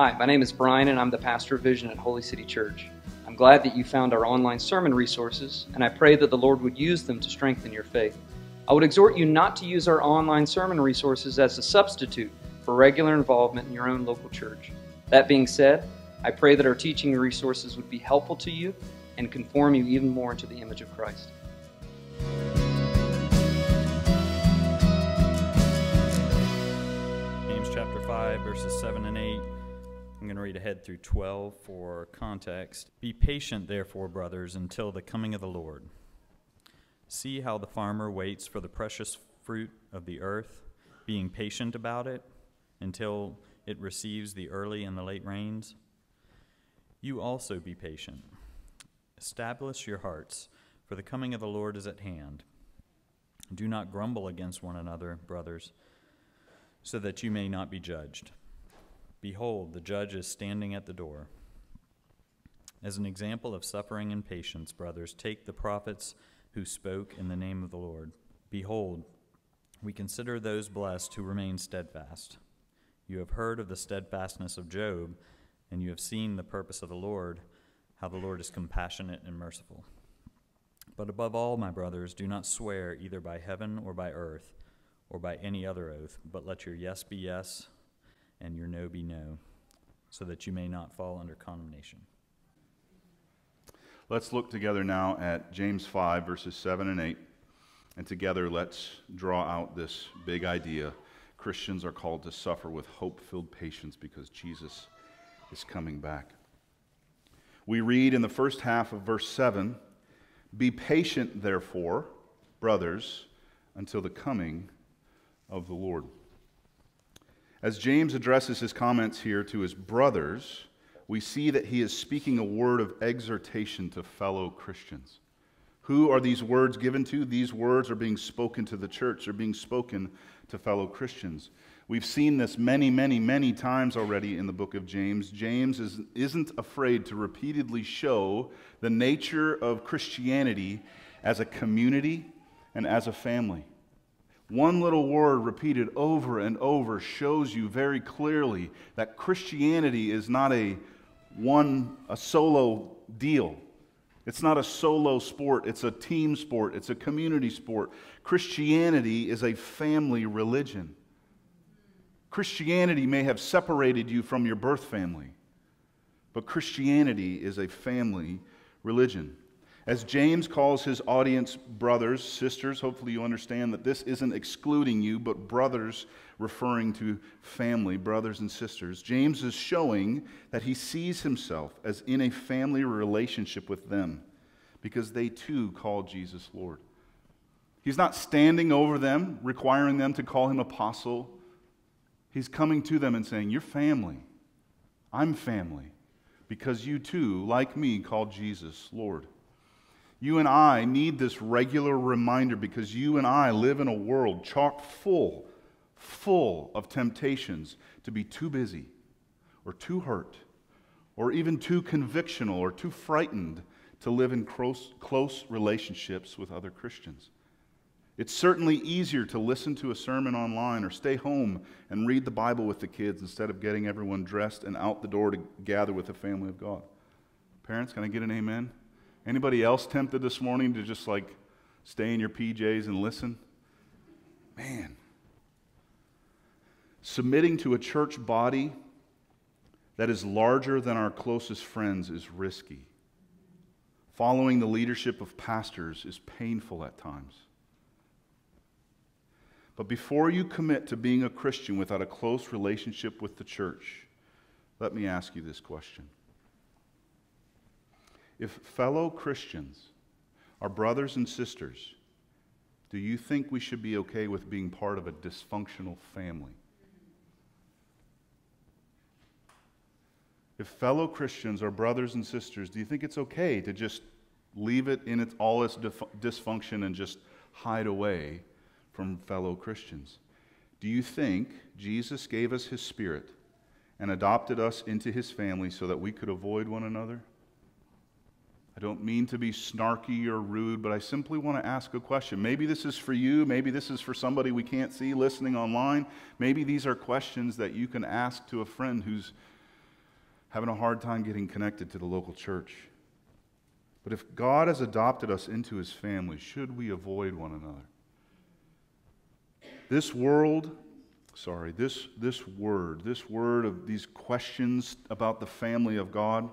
Hi, my name is Brian and I'm the pastor of Vision at Holy City Church. I'm glad that you found our online sermon resources, and I pray that the Lord would use them to strengthen your faith. I would exhort you not to use our online sermon resources as a substitute for regular involvement in your own local church. That being said, I pray that our teaching resources would be helpful to you and conform you even more into the image of Christ. James chapter 5, verses 7 and 8. I'm going to read ahead through 12 for context. Be patient, therefore, brothers, until the coming of the Lord. See how the farmer waits for the precious fruit of the earth, being patient about it until it receives the early and the late rains. You also be patient. Establish your hearts, for the coming of the Lord is at hand. Do not grumble against one another, brothers, so that you may not be judged. Behold, the judge is standing at the door. As an example of suffering and patience, brothers, take the prophets who spoke in the name of the Lord. Behold, we consider those blessed who remain steadfast. You have heard of the steadfastness of Job, and you have seen the purpose of the Lord, how the Lord is compassionate and merciful. But above all, my brothers, do not swear either by heaven or by earth or by any other oath, but let your yes be yes and your no be no, so that you may not fall under condemnation. Let's look together now at James 5, verses 7 and 8. And together, let's draw out this big idea. Christians are called to suffer with hope filled patience because Jesus is coming back. We read in the first half of verse 7 Be patient, therefore, brothers, until the coming of the Lord. As James addresses his comments here to his brothers, we see that he is speaking a word of exhortation to fellow Christians. Who are these words given to? These words are being spoken to the church, they're being spoken to fellow Christians. We've seen this many, many, many times already in the book of James. James is, isn't afraid to repeatedly show the nature of Christianity as a community and as a family. One little word repeated over and over shows you very clearly that Christianity is not a one a solo deal. It's not a solo sport, it's a team sport, it's a community sport. Christianity is a family religion. Christianity may have separated you from your birth family, but Christianity is a family religion. As James calls his audience brothers, sisters, hopefully you understand that this isn't excluding you, but brothers referring to family, brothers and sisters. James is showing that he sees himself as in a family relationship with them because they too call Jesus Lord. He's not standing over them, requiring them to call him apostle. He's coming to them and saying, You're family. I'm family because you too, like me, call Jesus Lord. You and I need this regular reminder because you and I live in a world chock full, full of temptations to be too busy or too hurt or even too convictional or too frightened to live in close, close relationships with other Christians. It's certainly easier to listen to a sermon online or stay home and read the Bible with the kids instead of getting everyone dressed and out the door to gather with the family of God. Parents, can I get an amen? Anybody else tempted this morning to just like stay in your PJs and listen? Man. Submitting to a church body that is larger than our closest friends is risky. Following the leadership of pastors is painful at times. But before you commit to being a Christian without a close relationship with the church, let me ask you this question if fellow Christians are brothers and sisters, do you think we should be okay with being part of a dysfunctional family? If fellow Christians are brothers and sisters, do you think it's okay to just leave it in its, all its dysfunction and just hide away from fellow Christians? Do you think Jesus gave us his spirit and adopted us into his family so that we could avoid one another? I don't mean to be snarky or rude, but I simply want to ask a question. Maybe this is for you. Maybe this is for somebody we can't see listening online. Maybe these are questions that you can ask to a friend who's having a hard time getting connected to the local church. But if God has adopted us into his family, should we avoid one another? This world, sorry, this, this word, this word of these questions about the family of God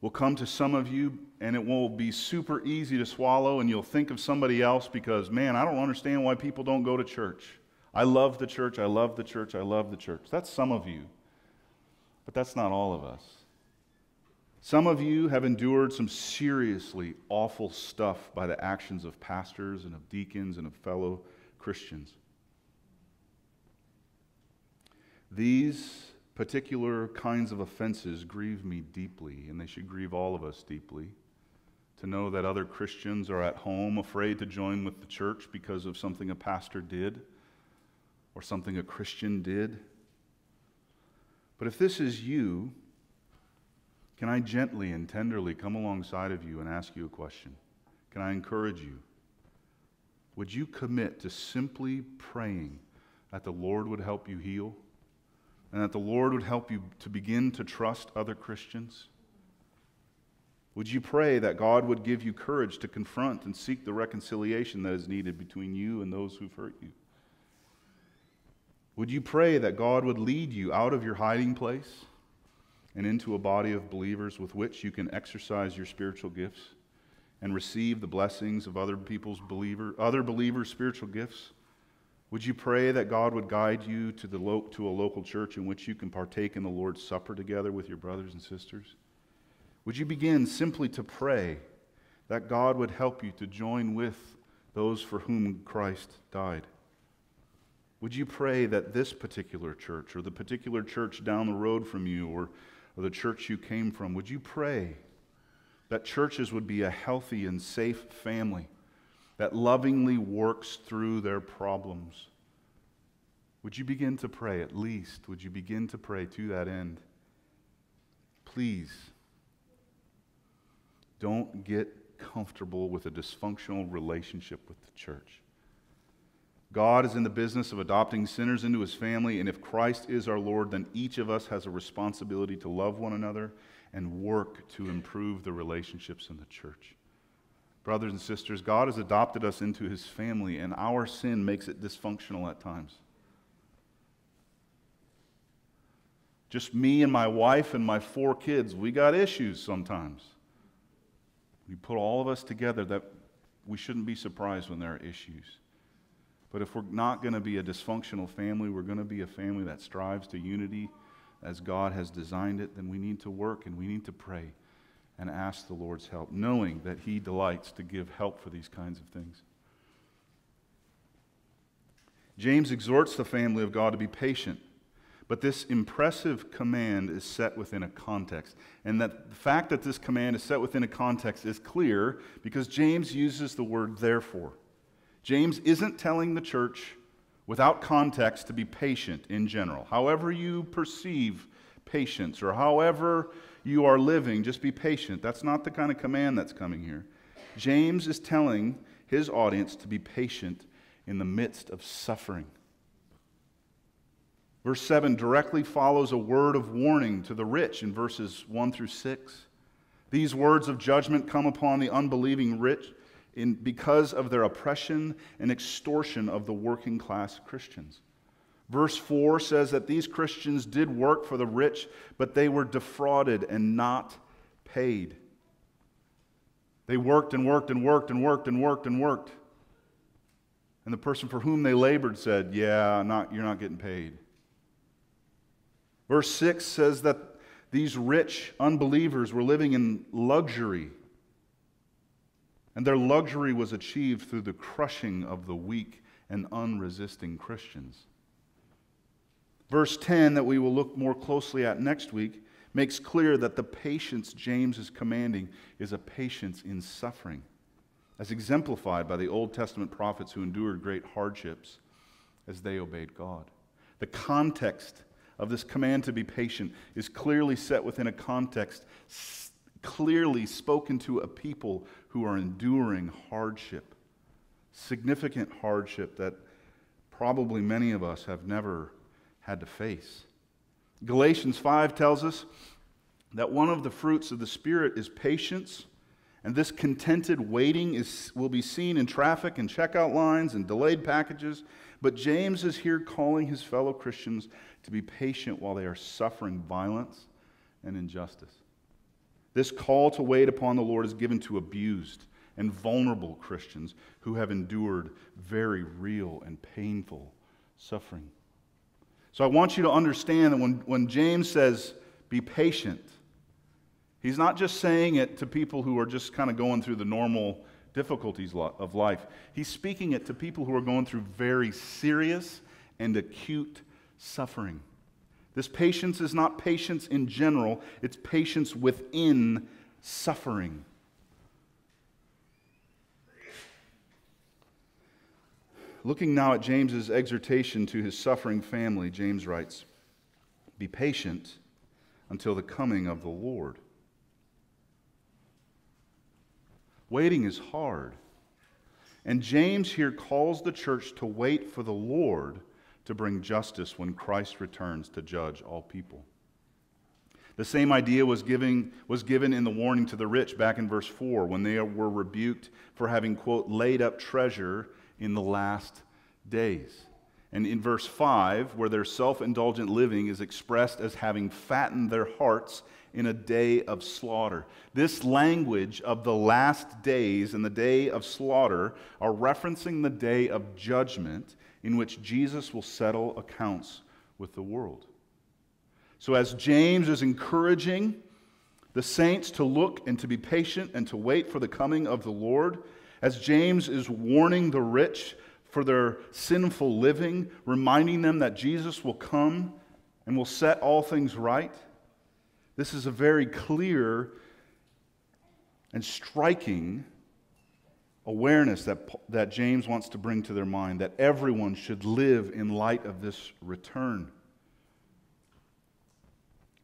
will come to some of you and it will be super easy to swallow and you'll think of somebody else because, man, I don't understand why people don't go to church. I love the church, I love the church, I love the church. That's some of you, but that's not all of us. Some of you have endured some seriously awful stuff by the actions of pastors and of deacons and of fellow Christians. These particular kinds of offenses grieve me deeply, and they should grieve all of us deeply. To know that other Christians are at home afraid to join with the church because of something a pastor did or something a Christian did. But if this is you, can I gently and tenderly come alongside of you and ask you a question? Can I encourage you? Would you commit to simply praying that the Lord would help you heal and that the Lord would help you to begin to trust other Christians? Would you pray that God would give you courage to confront and seek the reconciliation that is needed between you and those who've hurt you? Would you pray that God would lead you out of your hiding place and into a body of believers with which you can exercise your spiritual gifts? and receive the blessings of other people's believer, other believers' spiritual gifts? Would you pray that God would guide you to, the lo- to a local church in which you can partake in the Lord's Supper together with your brothers and sisters? Would you begin simply to pray that God would help you to join with those for whom Christ died? Would you pray that this particular church or the particular church down the road from you or, or the church you came from, would you pray that churches would be a healthy and safe family that lovingly works through their problems. Would you begin to pray at least? Would you begin to pray to that end? Please, don't get comfortable with a dysfunctional relationship with the church. God is in the business of adopting sinners into his family, and if Christ is our Lord, then each of us has a responsibility to love one another and work to improve the relationships in the church. Brothers and sisters, God has adopted us into his family, and our sin makes it dysfunctional at times. Just me and my wife and my four kids, we got issues sometimes. You put all of us together that we shouldn't be surprised when there are issues. But if we're not going to be a dysfunctional family, we're going to be a family that strives to unity as God has designed it, then we need to work and we need to pray and ask the Lord's help, knowing that He delights to give help for these kinds of things. James exhorts the family of God to be patient, but this impressive command is set within a context. And that the fact that this command is set within a context is clear because James uses the word therefore. James isn't telling the church without context to be patient in general. However, you perceive patience or however you are living, just be patient. That's not the kind of command that's coming here. James is telling his audience to be patient in the midst of suffering. Verse 7 directly follows a word of warning to the rich in verses 1 through 6. These words of judgment come upon the unbelieving rich in, because of their oppression and extortion of the working class Christians. Verse 4 says that these Christians did work for the rich, but they were defrauded and not paid. They worked and worked and worked and worked and worked and worked. And the person for whom they labored said, Yeah, not, you're not getting paid. Verse 6 says that these rich unbelievers were living in luxury and their luxury was achieved through the crushing of the weak and unresisting Christians. Verse 10, that we will look more closely at next week, makes clear that the patience James is commanding is a patience in suffering, as exemplified by the Old Testament prophets who endured great hardships as they obeyed God. The context of this command to be patient is clearly set within a context clearly spoken to a people who are enduring hardship, significant hardship that probably many of us have never had to face. Galatians 5 tells us that one of the fruits of the Spirit is patience. And this contented waiting is, will be seen in traffic and checkout lines and delayed packages. But James is here calling his fellow Christians to be patient while they are suffering violence and injustice. This call to wait upon the Lord is given to abused and vulnerable Christians who have endured very real and painful suffering. So I want you to understand that when, when James says, be patient, he's not just saying it to people who are just kind of going through the normal difficulties of life. He's speaking it to people who are going through very serious and acute suffering. This patience is not patience in general, it's patience within suffering. Looking now at James's exhortation to his suffering family, James writes, Be patient until the coming of the Lord. Waiting is hard. And James here calls the church to wait for the Lord to bring justice when Christ returns to judge all people. The same idea was, giving, was given in the warning to the rich back in verse 4 when they were rebuked for having, quote, laid up treasure in the last days. And in verse 5, where their self indulgent living is expressed as having fattened their hearts in a day of slaughter. This language of the last days and the day of slaughter are referencing the day of judgment in which Jesus will settle accounts with the world. So, as James is encouraging the saints to look and to be patient and to wait for the coming of the Lord, as James is warning the rich for their sinful living, reminding them that Jesus will come and will set all things right, this is a very clear and striking awareness that, that James wants to bring to their mind that everyone should live in light of this return.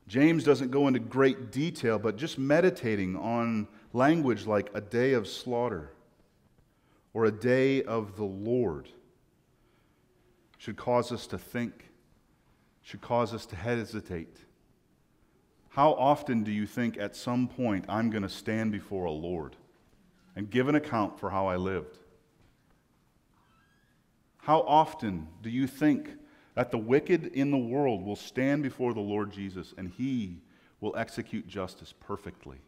James doesn't go into great detail, but just meditating on language like a day of slaughter or a day of the Lord should cause us to think, should cause us to hesitate. How often do you think at some point I'm going to stand before a Lord? and give an account for how I lived? How often do you think that the wicked in the world will stand before the Lord Jesus and he will execute justice perfectly?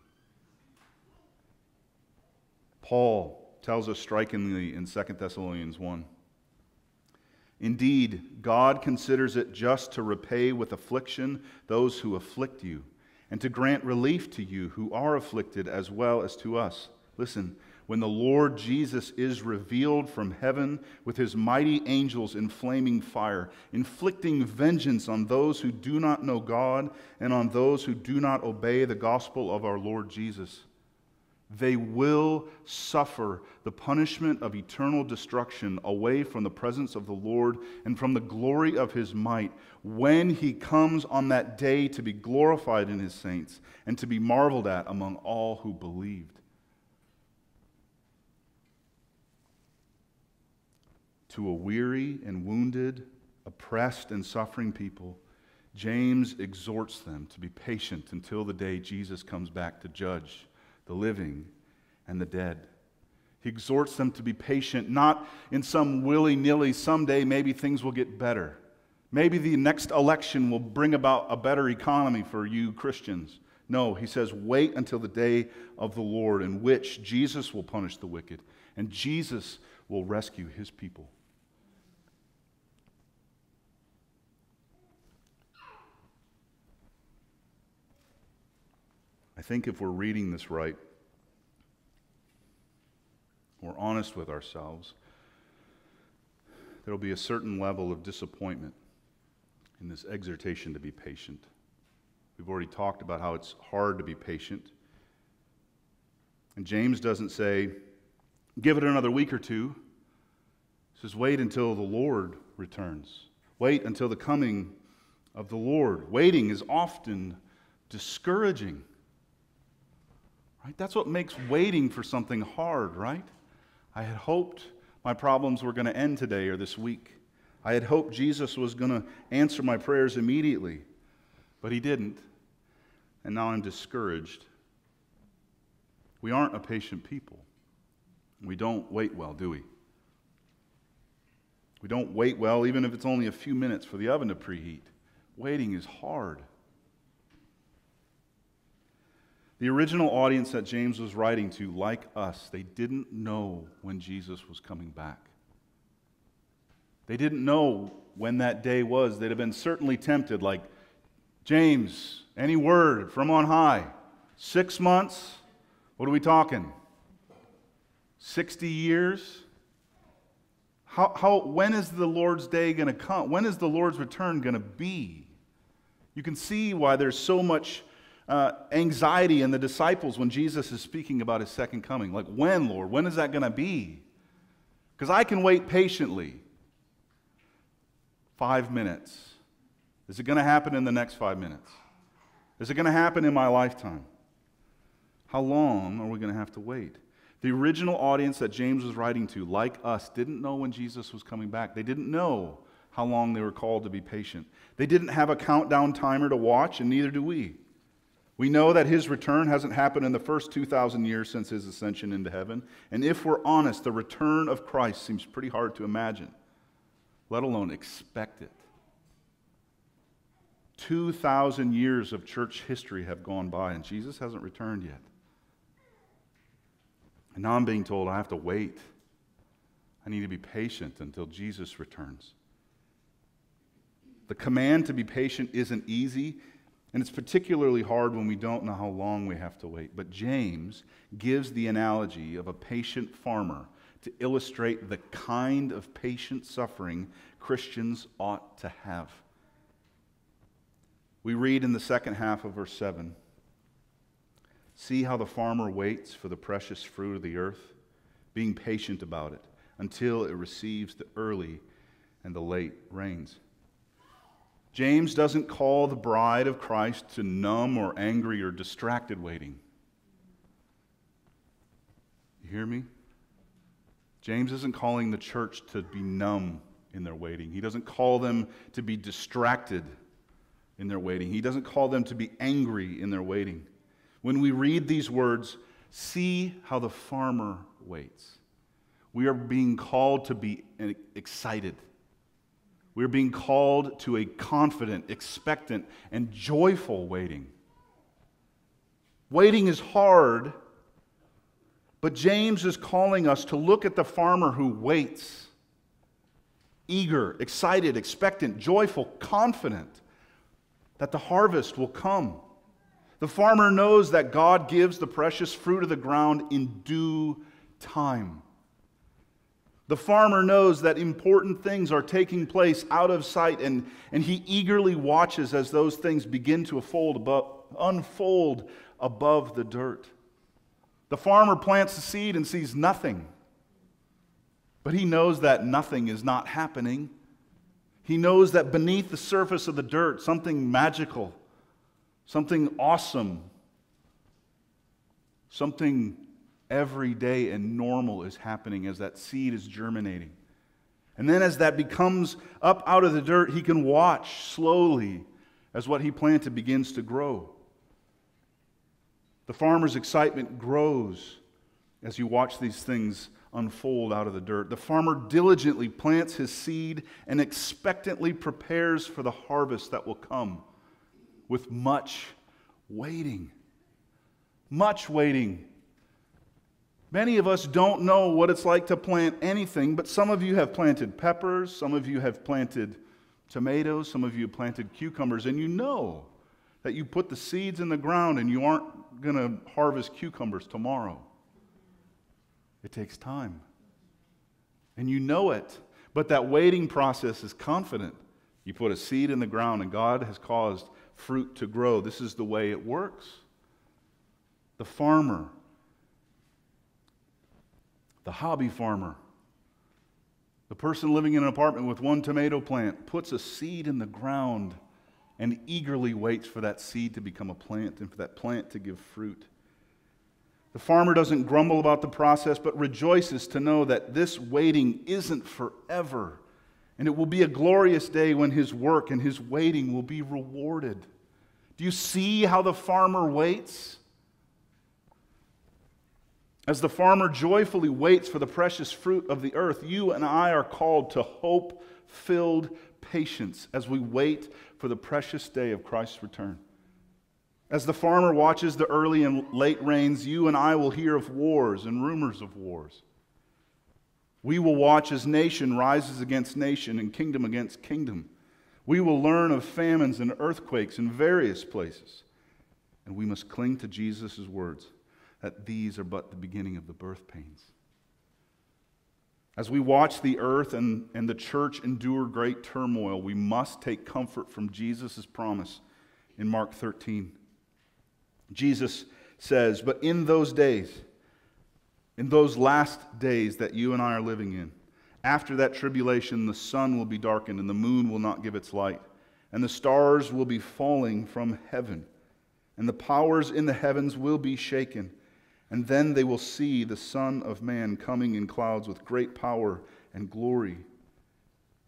Paul tells us strikingly in 2 Thessalonians 1. Indeed, God considers it just to repay with affliction those who afflict you, and to grant relief to you who are afflicted as well as to us Listen, when the Lord Jesus is revealed from heaven with his mighty angels in flaming fire, inflicting vengeance on those who do not know God and on those who do not obey the gospel of our Lord Jesus. They will suffer the punishment of eternal destruction away from the presence of the Lord and from the glory of his might when he comes on that day to be glorified in his saints and to be marveled at among all who believed. to a weary and wounded, oppressed and suffering people, James exhorts them to be patient until the day Jesus comes back to judge the living and the dead. He exhorts them to be patient, not in some willy nilly, someday maybe things will get better. Maybe the next election will bring about a better economy for you Christians. No, he says, wait until the day of the Lord in which Jesus will punish the wicked and Jesus will rescue his people. Think if we're reading this right, we're honest with ourselves, there will be a certain level of disappointment in this exhortation to be patient. We've already talked about how it's hard to be patient. And James doesn't say, give it another week or two. He says, wait until the Lord returns. Wait until the coming of the Lord. Waiting is often discouraging. Right? That's what makes waiting for something hard, right? I had hoped my problems were going to end today or this week. I had hoped Jesus was going to answer my prayers immediately. But he didn't. And now I'm discouraged. We aren't a patient people. We don't wait well, do we? We don't wait well, even if it's only a few minutes for the oven to preheat. Waiting is hard. The original audience that James was writing to, like us, they didn't know when Jesus was coming back. They didn't know when that day was. They'd have been certainly tempted, like, James, any word from on high? Six months? What are we talking? 60 years? How, how, when is the Lord's day going to come? When is the Lord's return going to be? You can see why there's so much uh, anxiety in the disciples when Jesus is speaking about his second coming. Like, when, Lord? When is that going to be? Because I can wait patiently. Five minutes. Is it going to happen in the next five minutes? Is it going to happen in my lifetime? How long are we going to have to wait? The original audience that James was writing to, like us, didn't know when Jesus was coming back. They didn't know how long they were called to be patient. They didn't have a countdown timer to watch, and neither do we. We know that his return hasn't happened in the first 2,000 years since his ascension into heaven. And if we're honest, the return of Christ seems pretty hard to imagine, let alone expect it. 2,000 years of church history have gone by, and Jesus hasn't returned yet. And now I'm being told I have to wait. I need to be patient until Jesus returns. The command to be patient isn't easy, and it's particularly hard when we don't know how long we have to wait. But James gives the analogy of a patient farmer to illustrate the kind of patient suffering Christians ought to have. We read in the second half of verse 7 See how the farmer waits for the precious fruit of the earth, being patient about it until it receives the early and the late rains. James doesn't call the bride of Christ to numb or angry or distracted waiting. You hear me? James isn't calling the church to be numb in their waiting. He doesn't call them to be distracted in their waiting. He doesn't call them to be angry in their waiting. When we read these words, see how the farmer waits. We are being called to be excited we're being called to a confident, expectant, and joyful waiting. Waiting is hard, but James is calling us to look at the farmer who waits eager, excited, expectant, joyful, confident that the harvest will come. The farmer knows that God gives the precious fruit of the ground in due time. The farmer knows that important things are taking place out of sight, and, and he eagerly watches as those things begin to unfold above, unfold above the dirt. The farmer plants the seed and sees nothing, but he knows that nothing is not happening. He knows that beneath the surface of the dirt, something magical, something awesome, something every day and normal is happening as that seed is germinating. And then, as that becomes up out of the dirt, he can watch slowly as what he planted begins to grow. The farmer's excitement grows as you watch these things unfold out of the dirt. The farmer diligently plants his seed and expectantly prepares for the harvest that will come with much waiting. Much waiting. Many of us don't know what it's like to plant anything, but some of you have planted peppers, some of you have planted tomatoes, some of you have planted cucumbers, and you know that you put the seeds in the ground and you aren't going to harvest cucumbers tomorrow. It takes time. And you know it, but that waiting process is confident. You put a seed in the ground and God has caused fruit to grow. This is the way it works. The farmer the hobby farmer, the person living in an apartment with one tomato plant, puts a seed in the ground and eagerly waits for that seed to become a plant and for that plant to give fruit. The farmer doesn't grumble about the process, but rejoices to know that this waiting isn't forever. And it will be a glorious day when his work and his waiting will be rewarded. Do you see how the farmer waits? As the farmer joyfully waits for the precious fruit of the earth, you and I are called to hope filled patience as we wait for the precious day of Christ's return. As the farmer watches the early and late rains, you and I will hear of wars and rumors of wars. We will watch as nation rises against nation and kingdom against kingdom. We will learn of famines and earthquakes in various places. And we must cling to Jesus' words that these are but the beginning of the birth pains. As we watch the earth and, and the church endure great turmoil, we must take comfort from Jesus' promise in Mark 13. Jesus says, But in those days, in those last days that you and I are living in, after that tribulation, the sun will be darkened and the moon will not give its light, and the stars will be falling from heaven, and the powers in the heavens will be shaken. And then they will see the Son of Man coming in clouds with great power and glory.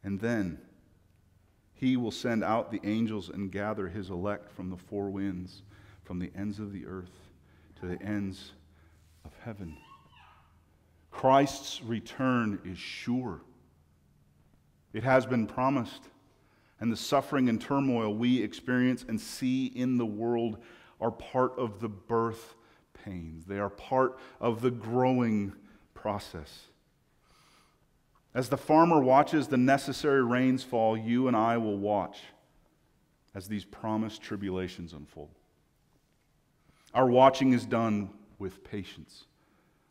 And then he will send out the angels and gather his elect from the four winds, from the ends of the earth to the ends of heaven. Christ's return is sure. It has been promised. And the suffering and turmoil we experience and see in the world are part of the birth pains. They are part of the growing process. As the farmer watches the necessary rains fall, you and I will watch as these promised tribulations unfold. Our watching is done with patience.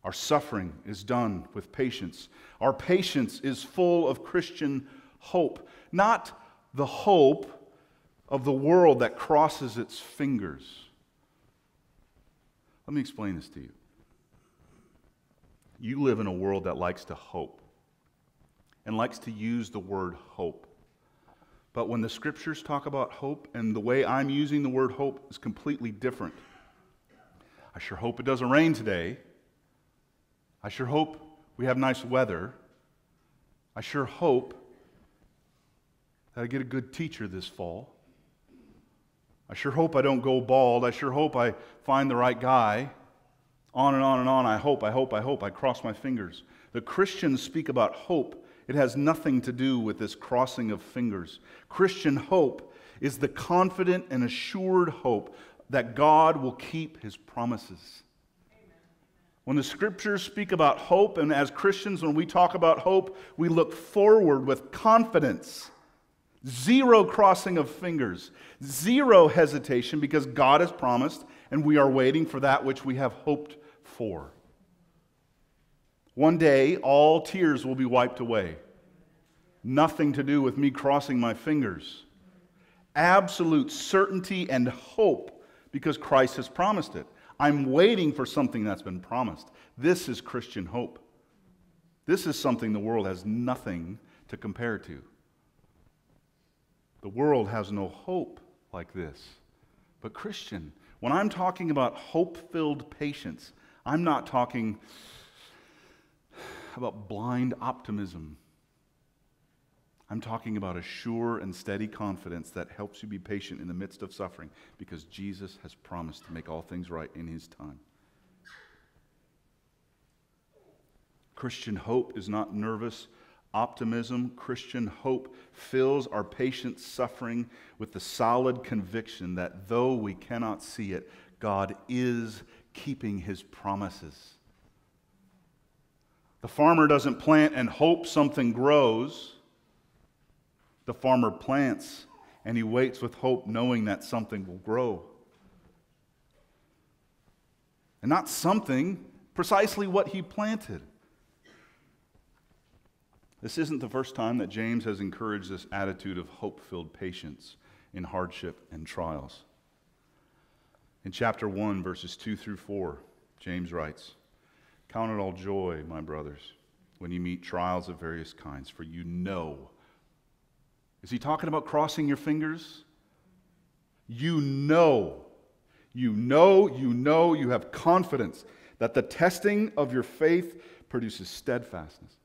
Our suffering is done with patience. Our patience is full of Christian hope, not the hope of the world that crosses its fingers let me explain this to you. You live in a world that likes to hope and likes to use the word hope. But when the scriptures talk about hope and the way I'm using the word hope is completely different. I sure hope it doesn't rain today. I sure hope we have nice weather. I sure hope that I get a good teacher this fall. I sure hope I don't go bald. I sure hope I find the right guy. On and on and on. I hope, I hope, I hope. I cross my fingers. The Christians speak about hope. It has nothing to do with this crossing of fingers. Christian hope is the confident and assured hope that God will keep his promises. When the scriptures speak about hope, and as Christians, when we talk about hope, we look forward with confidence Zero crossing of fingers, zero hesitation because God has promised and we are waiting for that which we have hoped for. One day, all tears will be wiped away. Nothing to do with me crossing my fingers. Absolute certainty and hope because Christ has promised it. I'm waiting for something that's been promised. This is Christian hope. This is something the world has nothing to compare to. The world has no hope like this. But, Christian, when I'm talking about hope filled patience, I'm not talking about blind optimism. I'm talking about a sure and steady confidence that helps you be patient in the midst of suffering because Jesus has promised to make all things right in his time. Christian hope is not nervous optimism, Christian hope fills our patient suffering with the solid conviction that though we cannot see it, God is keeping his promises. The farmer doesn't plant and hope something grows. The farmer plants and he waits with hope, knowing that something will grow. And not something, precisely what he planted. This isn't the first time that James has encouraged this attitude of hope filled patience in hardship and trials. In chapter 1, verses 2 through 4, James writes Count it all joy, my brothers, when you meet trials of various kinds, for you know. Is he talking about crossing your fingers? You know. You know, you know, you have confidence that the testing of your faith produces steadfastness.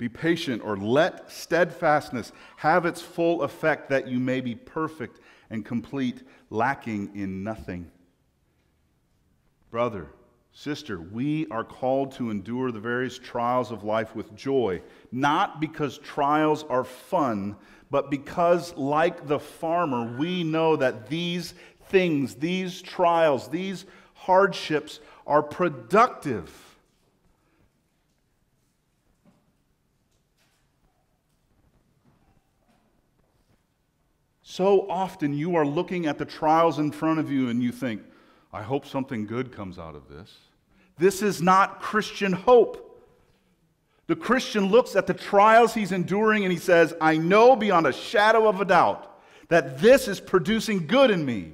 Be patient or let steadfastness have its full effect that you may be perfect and complete, lacking in nothing. Brother, sister, we are called to endure the various trials of life with joy, not because trials are fun, but because, like the farmer, we know that these things, these trials, these hardships are productive. So often you are looking at the trials in front of you and you think, I hope something good comes out of this. This is not Christian hope. The Christian looks at the trials he's enduring and he says, I know beyond a shadow of a doubt that this is producing good in me.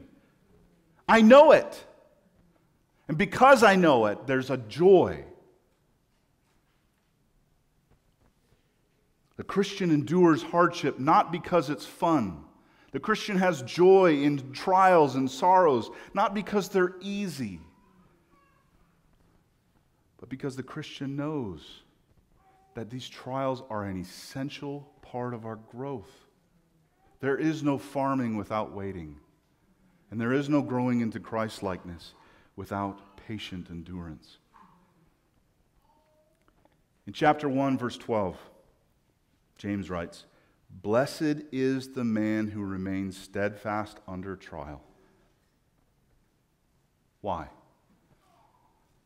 I know it. And because I know it, there's a joy. The Christian endures hardship not because it's fun. The Christian has joy in trials and sorrows, not because they're easy, but because the Christian knows that these trials are an essential part of our growth. There is no farming without waiting, and there is no growing into Christ likeness without patient endurance. In chapter 1, verse 12, James writes, Blessed is the man who remains steadfast under trial. Why?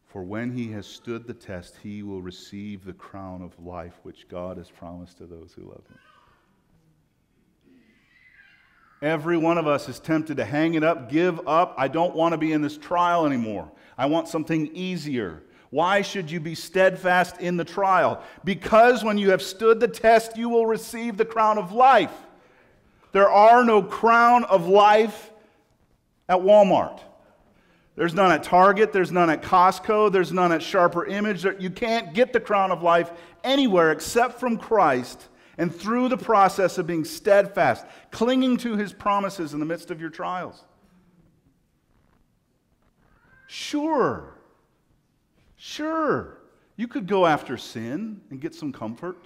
For when he has stood the test, he will receive the crown of life which God has promised to those who love him. Every one of us is tempted to hang it up, give up. I don't want to be in this trial anymore. I want something easier. Why should you be steadfast in the trial? Because when you have stood the test, you will receive the crown of life. There are no crown of life at Walmart. There's none at Target, there's none at Costco, there's none at Sharper Image. You can't get the crown of life anywhere except from Christ and through the process of being steadfast, clinging to his promises in the midst of your trials. Sure, sure, you could go after sin and get some comfort.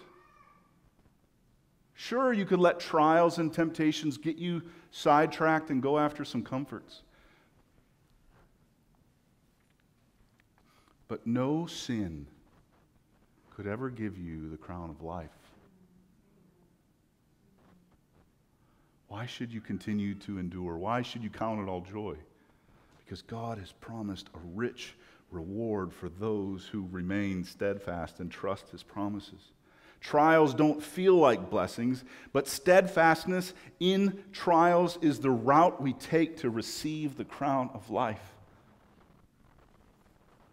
Sure, you could let trials and temptations get you sidetracked and go after some comforts. But no sin could ever give you the crown of life. Why should you continue to endure? Why should you count it all joy? Because God has promised a rich reward for those who remain steadfast and trust his promises. Trials don't feel like blessings, but steadfastness in trials is the route we take to receive the crown of life.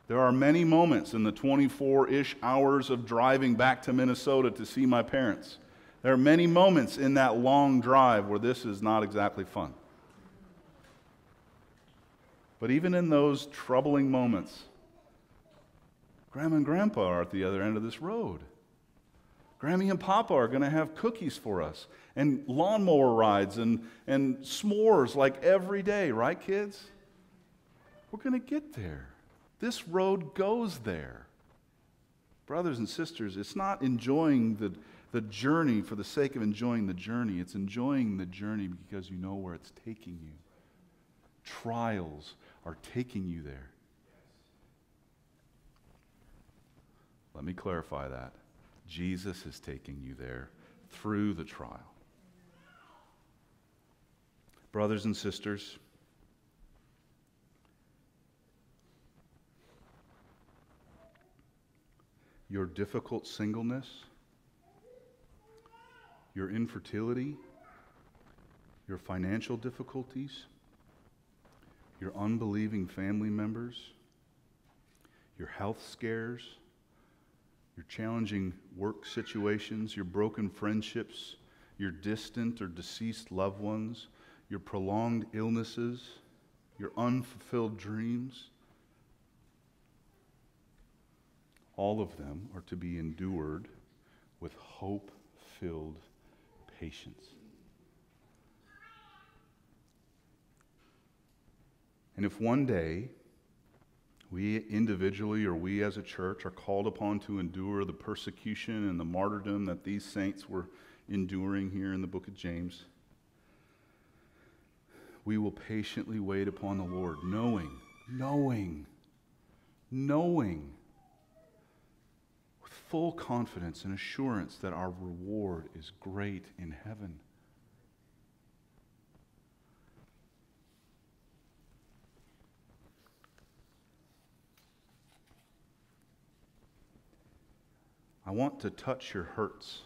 There are many moments in the 24 ish hours of driving back to Minnesota to see my parents. There are many moments in that long drive where this is not exactly fun. But even in those troubling moments, Grandma and Grandpa are at the other end of this road. Grammy and Papa are going to have cookies for us and lawnmower rides and, and s'mores like every day, right, kids? We're going to get there. This road goes there. Brothers and sisters, it's not enjoying the, the journey for the sake of enjoying the journey. It's enjoying the journey because you know where it's taking you. Trials are taking you there. Let me clarify that. Jesus is taking you there through the trial. Brothers and sisters, your difficult singleness, your infertility, your financial difficulties, your unbelieving family members, your health scares, your challenging work situations, your broken friendships, your distant or deceased loved ones, your prolonged illnesses, your unfulfilled dreams all of them are to be endured with hope filled patience. And if one day we individually or we as a church are called upon to endure the persecution and the martyrdom that these saints were enduring here in the book of James, we will patiently wait upon the Lord, knowing, knowing, knowing with full confidence and assurance that our reward is great in heaven. I want to touch your hurts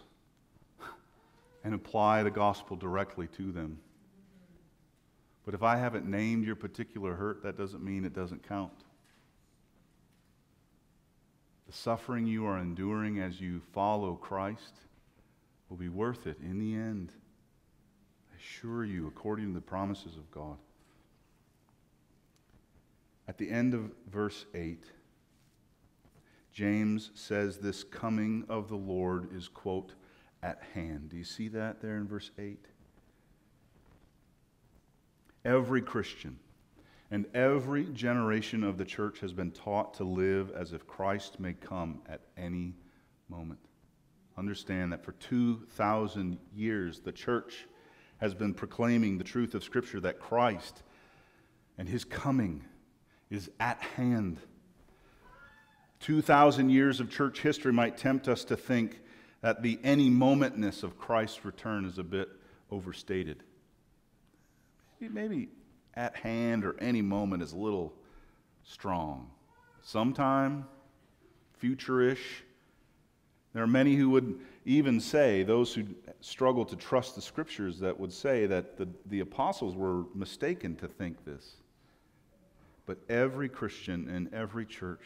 and apply the gospel directly to them. But if I haven't named your particular hurt, that doesn't mean it doesn't count. The suffering you are enduring as you follow Christ will be worth it in the end. I assure you, according to the promises of God. At the end of verse 8, James says this coming of the Lord is, quote, at hand. Do you see that there in verse 8? Every Christian and every generation of the church has been taught to live as if Christ may come at any moment. Understand that for 2,000 years, the church has been proclaiming the truth of Scripture that Christ and his coming is at hand. 2,000 years of church history might tempt us to think that the any momentness of Christ's return is a bit overstated. Maybe at hand or any moment is a little strong. Sometime, future-ish. There are many who would even say, those who struggle to trust the scriptures, that would say that the, the apostles were mistaken to think this. But every Christian in every church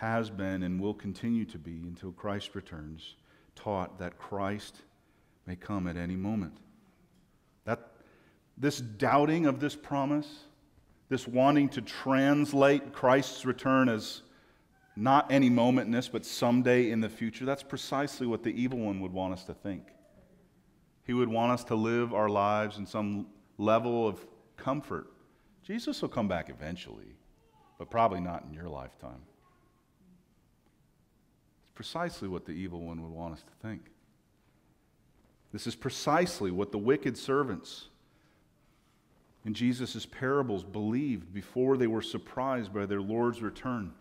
has been and will continue to be until Christ returns, taught that Christ may come at any moment. That this doubting of this promise, this wanting to translate Christ's return as not any momentness, but someday in the future, that's precisely what the evil one would want us to think. He would want us to live our lives in some level of comfort. Jesus will come back eventually, but probably not in your lifetime. Precisely what the evil one would want us to think. This is precisely what the wicked servants in Jesus' parables believed before they were surprised by their Lord's return.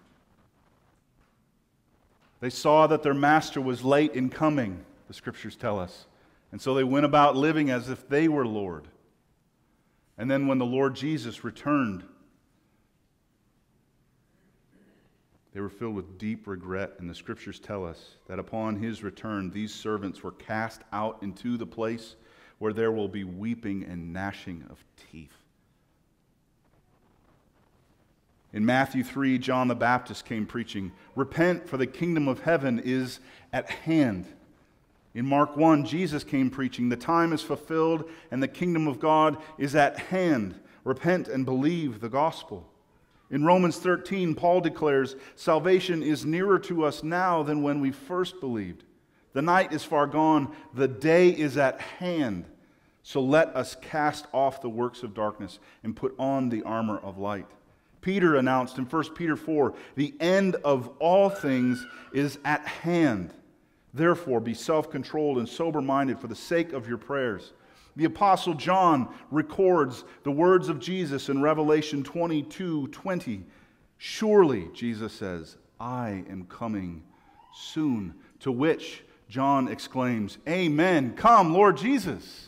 They saw that their master was late in coming, the scriptures tell us. And so they went about living as if they were Lord. And then when the Lord Jesus returned, they were filled with deep regret. And the scriptures tell us that upon his return, these servants were cast out into the place where there will be weeping and gnashing of teeth. In Matthew 3, John the Baptist came preaching, Repent, for the kingdom of heaven is at hand. In Mark 1, Jesus came preaching, The time is fulfilled and the kingdom of God is at hand. Repent and believe the gospel. In Romans 13, Paul declares, Salvation is nearer to us now than when we first believed. The night is far gone, the day is at hand. So let us cast off the works of darkness and put on the armor of light. Peter announced in 1 Peter 4 the end of all things is at hand. Therefore, be self controlled and sober minded for the sake of your prayers. The Apostle John records the words of Jesus in Revelation 22 20. Surely, Jesus says, I am coming soon. To which John exclaims, Amen. Come, Lord Jesus.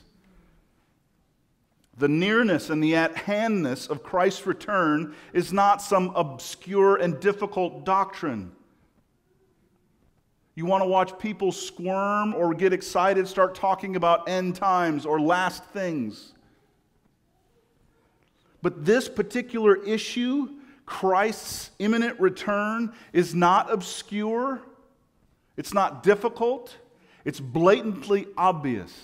The nearness and the at handness of Christ's return is not some obscure and difficult doctrine. You want to watch people squirm or get excited, start talking about end times or last things. But this particular issue, Christ's imminent return, is not obscure, it's not difficult, it's blatantly obvious.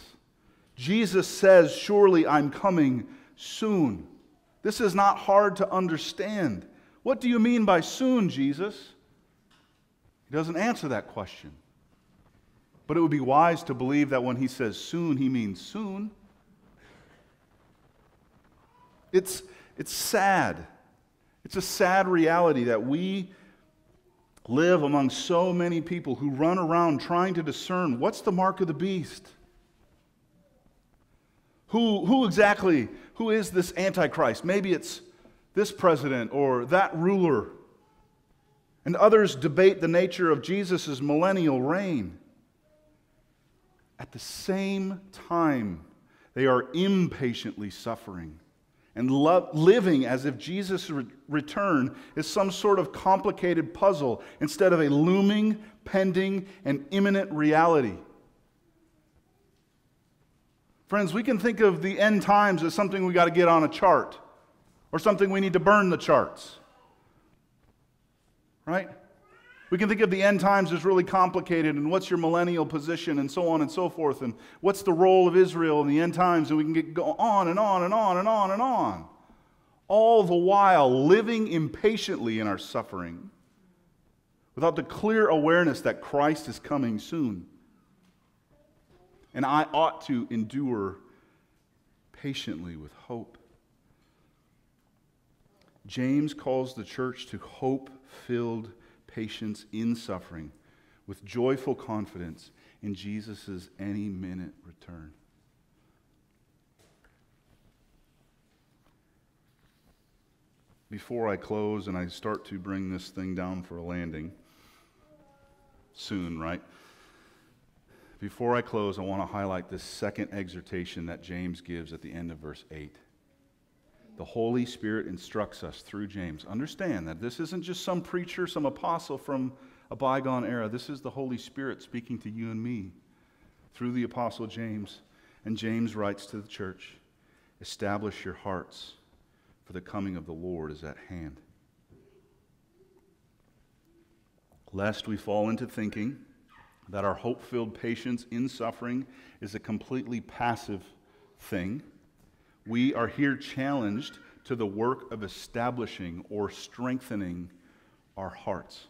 Jesus says, Surely I'm coming soon. This is not hard to understand. What do you mean by soon, Jesus? He doesn't answer that question. But it would be wise to believe that when he says soon, he means soon. It's, it's sad. It's a sad reality that we live among so many people who run around trying to discern what's the mark of the beast? Who, who exactly, who is this Antichrist? Maybe it's this president or that ruler. And others debate the nature of Jesus' millennial reign. At the same time, they are impatiently suffering and lo- living as if Jesus' re- return is some sort of complicated puzzle instead of a looming, pending, and imminent reality. Friends, we can think of the end times as something we got to get on a chart or something we need to burn the charts. Right? We can think of the end times as really complicated and what's your millennial position and so on and so forth and what's the role of Israel in the end times and we can get, go on and on and on and on and on. All the while living impatiently in our suffering without the clear awareness that Christ is coming soon. And I ought to endure patiently with hope. James calls the church to hope filled patience in suffering with joyful confidence in Jesus' any minute return. Before I close and I start to bring this thing down for a landing, soon, right? Before I close, I want to highlight this second exhortation that James gives at the end of verse 8 the Holy Spirit instructs us through James. Understand that this isn't just some preacher, some apostle from a bygone era. This is the Holy Spirit speaking to you and me through the apostle James. And James writes to the church Establish your hearts, for the coming of the Lord is at hand. Lest we fall into thinking that our hope filled patience in suffering is a completely passive thing we are here challenged to the work of establishing or strengthening our hearts.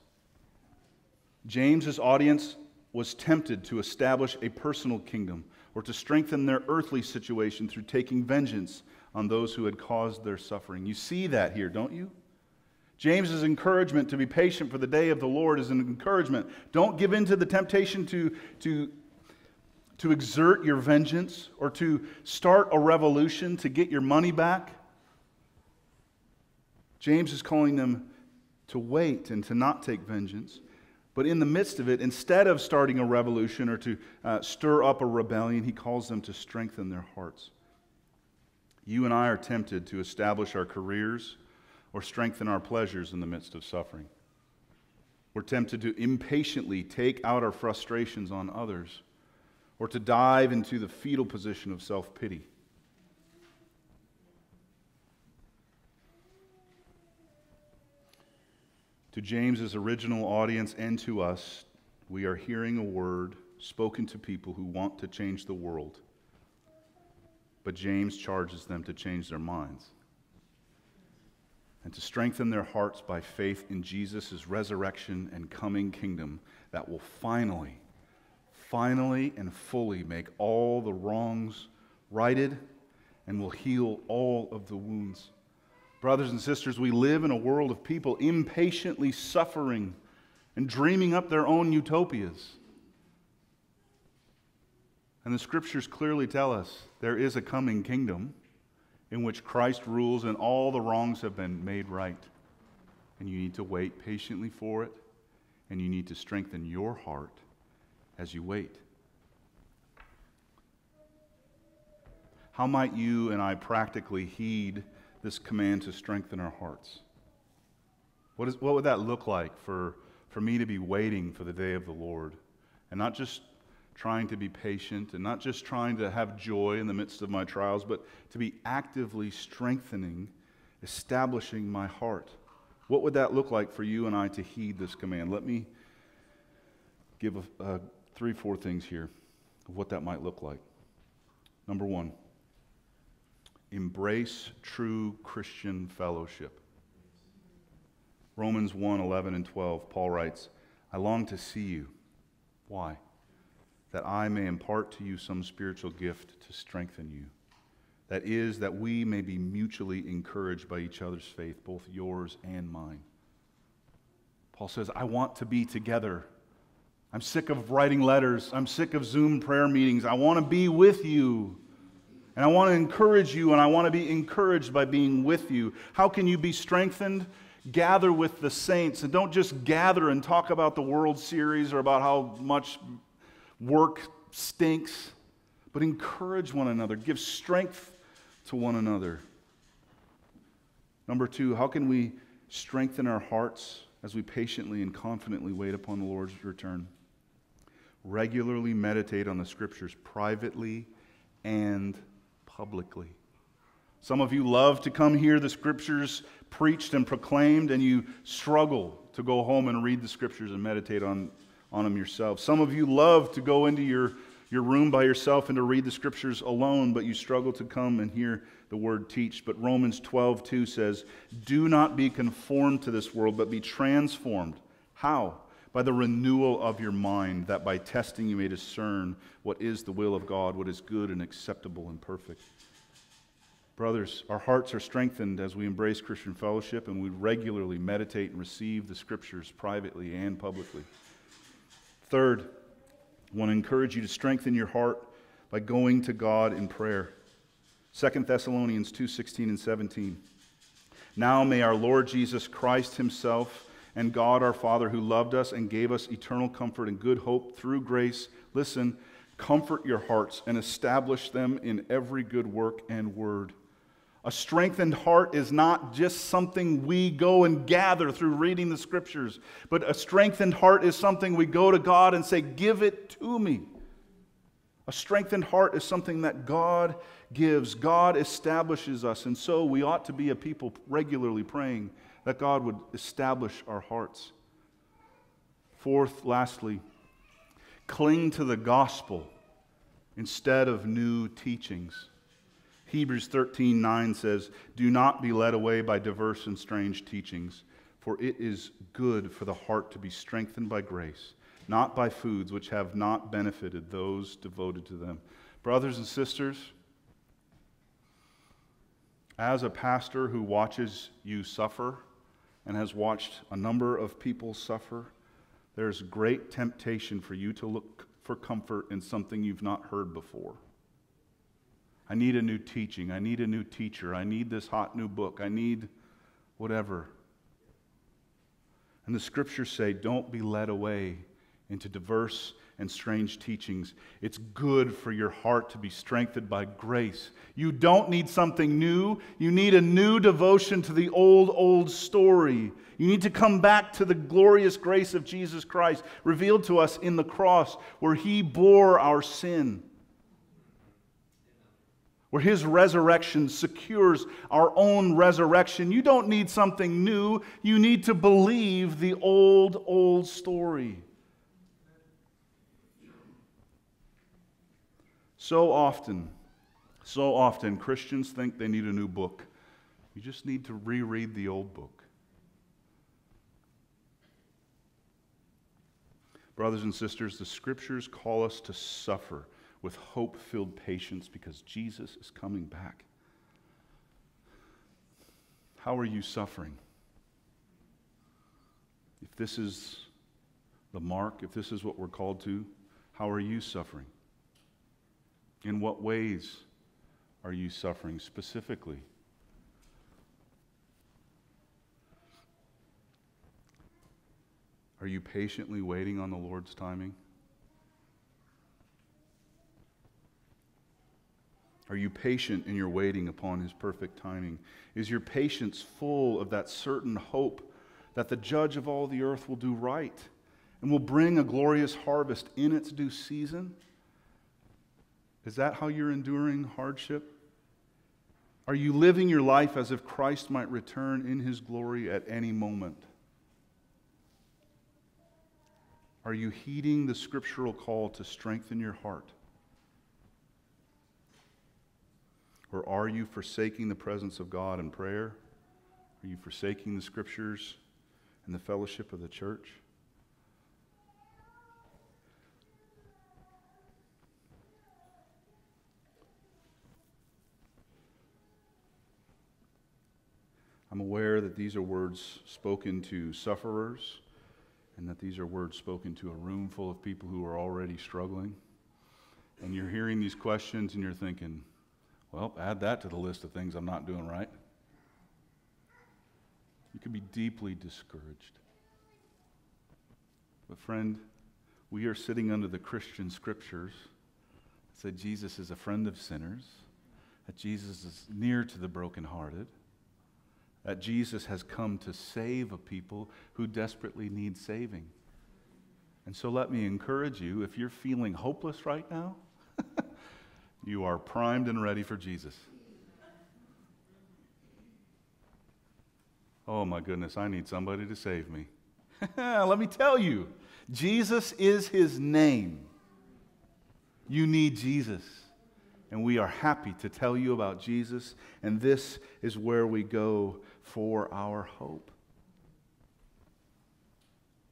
James's audience was tempted to establish a personal kingdom or to strengthen their earthly situation through taking vengeance on those who had caused their suffering. You see that here, don't you? James's encouragement to be patient for the day of the Lord is an encouragement. Don't give in to the temptation to, to to exert your vengeance or to start a revolution to get your money back. James is calling them to wait and to not take vengeance. But in the midst of it, instead of starting a revolution or to uh, stir up a rebellion, he calls them to strengthen their hearts. You and I are tempted to establish our careers or strengthen our pleasures in the midst of suffering. We're tempted to impatiently take out our frustrations on others or to dive into the fetal position of self pity. To James's original audience and to us, we are hearing a word spoken to people who want to change the world. But James charges them to change their minds and to strengthen their hearts by faith in Jesus' resurrection and coming kingdom that will finally finally and fully make all the wrongs righted and will heal all of the wounds. Brothers and sisters, we live in a world of people impatiently suffering and dreaming up their own utopias. And the scriptures clearly tell us there is a coming kingdom in which Christ rules and all the wrongs have been made right. And you need to wait patiently for it, and you need to strengthen your heart as you wait? How might you and I practically heed this command to strengthen our hearts? What, is, what would that look like for, for me to be waiting for the day of the Lord and not just trying to be patient and not just trying to have joy in the midst of my trials, but to be actively strengthening, establishing my heart? What would that look like for you and I to heed this command? Let me give a, a three, four things here of what that might look like. Number one, embrace true Christian fellowship. Romans 1 11 and 12, Paul writes, I long to see you. Why? That I may impart to you some spiritual gift to strengthen you. That is, that we may be mutually encouraged by each other's faith, both yours and mine. Paul says, I want to be together I'm sick of writing letters. I'm sick of Zoom prayer meetings. I want to be with you. And I want to encourage you, and I want to be encouraged by being with you. How can you be strengthened? Gather with the saints, and don't just gather and talk about the World Series or about how much work stinks, but encourage one another, give strength to one another. Number two, how can we strengthen our hearts as we patiently and confidently wait upon the Lord's return? Regularly meditate on the scriptures privately and publicly. Some of you love to come hear the scriptures preached and proclaimed, and you struggle to go home and read the scriptures and meditate on, on them yourself. Some of you love to go into your, your room by yourself and to read the scriptures alone, but you struggle to come and hear the word teach. But Romans 12, 2 says, Do not be conformed to this world, but be transformed. How? By the renewal of your mind, that by testing you may discern what is the will of God, what is good and acceptable and perfect. Brothers, our hearts are strengthened as we embrace Christian fellowship and we regularly meditate and receive the scriptures privately and publicly. Third, I want to encourage you to strengthen your heart by going to God in prayer. 2 Thessalonians 2:16 and 17. Now may our Lord Jesus Christ Himself and God our Father, who loved us and gave us eternal comfort and good hope through grace, listen, comfort your hearts and establish them in every good work and word. A strengthened heart is not just something we go and gather through reading the scriptures, but a strengthened heart is something we go to God and say, Give it to me. A strengthened heart is something that God gives. God establishes us. And so we ought to be a people regularly praying that God would establish our hearts. Fourth, lastly, cling to the gospel instead of new teachings. Hebrews 13 9 says, Do not be led away by diverse and strange teachings, for it is good for the heart to be strengthened by grace, not by foods which have not benefited those devoted to them. Brothers and sisters, as a pastor who watches you suffer and has watched a number of people suffer, there's great temptation for you to look for comfort in something you've not heard before. I need a new teaching. I need a new teacher. I need this hot new book. I need whatever. And the scriptures say, don't be led away into diverse and strange teachings. It's good for your heart to be strengthened by grace. You don't need something new. You need a new devotion to the old, old story. You need to come back to the glorious grace of Jesus Christ revealed to us in the cross where he bore our sin. Where his resurrection secures our own resurrection. You don't need something new. You need to believe the old, old story. So often, so often, Christians think they need a new book. You just need to reread the old book. Brothers and sisters, the scriptures call us to suffer with hope filled patience because Jesus is coming back. How are you suffering? If this is the mark, if this is what we're called to, how are you suffering? In what ways are you suffering specifically? Are you patiently waiting on the Lord's timing? Are you patient in your waiting upon his perfect timing? Is your patience full of that certain hope that the judge of all the earth will do right and will bring a glorious harvest in its due season? Is that how you're enduring hardship? Are you living your life as if Christ might return in his glory at any moment? Are you heeding the scriptural call to strengthen your heart? Or are you forsaking the presence of God in prayer? Are you forsaking the scriptures and the fellowship of the church? I'm aware that these are words spoken to sufferers and that these are words spoken to a room full of people who are already struggling. And you're hearing these questions and you're thinking, Well, add that to the list of things I'm not doing right. You can be deeply discouraged. But, friend, we are sitting under the Christian scriptures that say Jesus is a friend of sinners, that Jesus is near to the brokenhearted, that Jesus has come to save a people who desperately need saving. And so let me encourage you if you're feeling hopeless right now, you are primed and ready for Jesus. Oh my goodness, I need somebody to save me. Let me tell you, Jesus is his name. You need Jesus. And we are happy to tell you about Jesus, and this is where we go for our hope.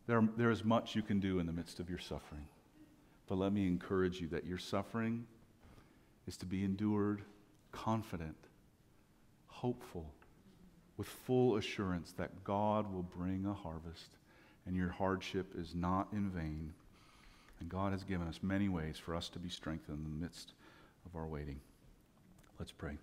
There, there is much you can do in the midst of your suffering. But let me encourage you that your suffering is to be endured confident, hopeful, with full assurance that God will bring a harvest and your hardship is not in vain. And God has given us many ways for us to be strengthened in the midst of our waiting. Let's pray.